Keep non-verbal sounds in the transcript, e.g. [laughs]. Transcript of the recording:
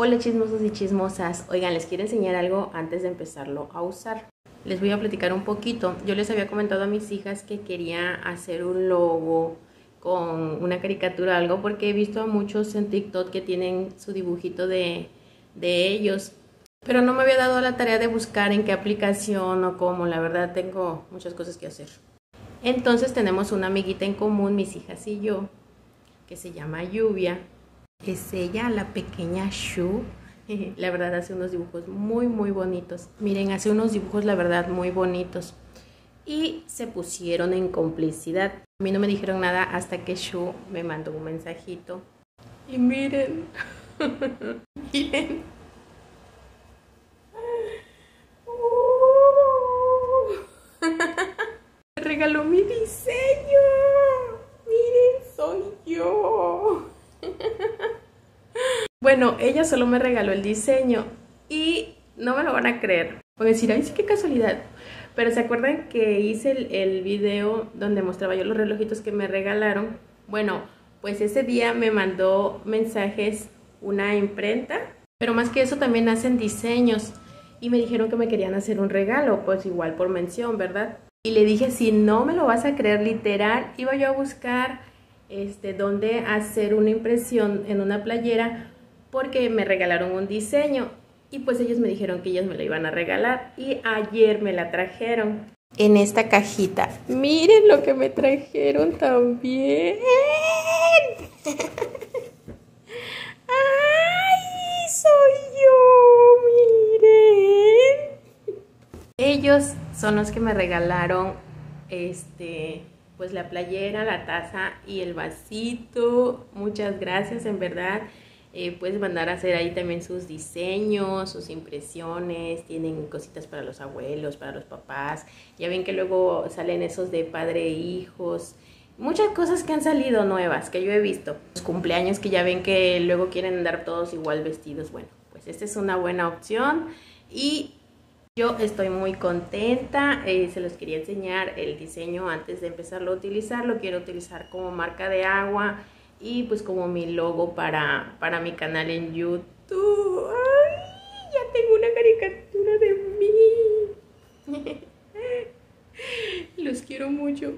Hola chismosos y chismosas. Oigan, les quiero enseñar algo antes de empezarlo a usar. Les voy a platicar un poquito. Yo les había comentado a mis hijas que quería hacer un logo con una caricatura o algo porque he visto a muchos en TikTok que tienen su dibujito de, de ellos. Pero no me había dado la tarea de buscar en qué aplicación o cómo. La verdad tengo muchas cosas que hacer. Entonces tenemos una amiguita en común, mis hijas y yo, que se llama Lluvia es ella, la pequeña Shu. [laughs] La verdad hace unos dibujos muy muy bonitos. Miren, hace unos dibujos la verdad muy bonitos. Y se pusieron en complicidad. A mí no me dijeron nada hasta que Shu me mandó un mensajito. Y miren, [laughs] miren. [laughs] regaló mi diseño. Miren, soy yo. Bueno, ella solo me regaló el diseño y no me lo van a creer. Voy a decir, ay, sí, qué casualidad. Pero ¿se acuerdan que hice el, el video donde mostraba yo los relojitos que me regalaron? Bueno, pues ese día me mandó mensajes una imprenta, pero más que eso también hacen diseños. Y me dijeron que me querían hacer un regalo, pues igual por mención, ¿verdad? Y le dije, si no me lo vas a creer literal, iba yo a buscar este, dónde hacer una impresión en una playera porque me regalaron un diseño y pues ellos me dijeron que ellos me lo iban a regalar y ayer me la trajeron en esta cajita. Miren lo que me trajeron también. [laughs] ¡Ay, soy yo! Miren. Ellos son los que me regalaron este pues la playera, la taza y el vasito. Muchas gracias, en verdad. Eh, puedes mandar a hacer ahí también sus diseños, sus impresiones, tienen cositas para los abuelos, para los papás. Ya ven que luego salen esos de padre e hijos. Muchas cosas que han salido nuevas, que yo he visto. Los cumpleaños que ya ven que luego quieren andar todos igual vestidos. Bueno, pues esta es una buena opción. Y yo estoy muy contenta, eh, se los quería enseñar el diseño antes de empezarlo a utilizar. Lo quiero utilizar como marca de agua y pues como mi logo para, para mi canal en YouTube. ¡Ay! Ya tengo una caricatura de mí. [laughs] Los quiero mucho.